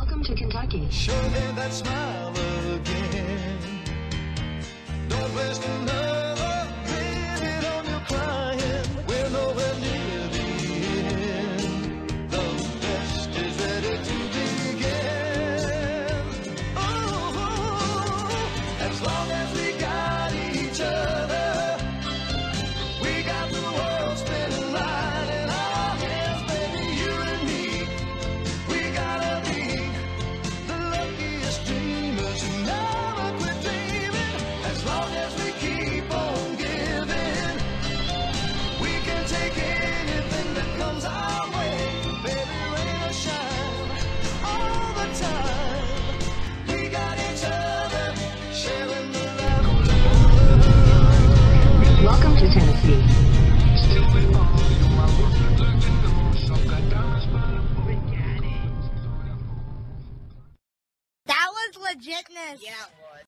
Welcome to Kentucky. Show that smile legitness. Yeah, it was.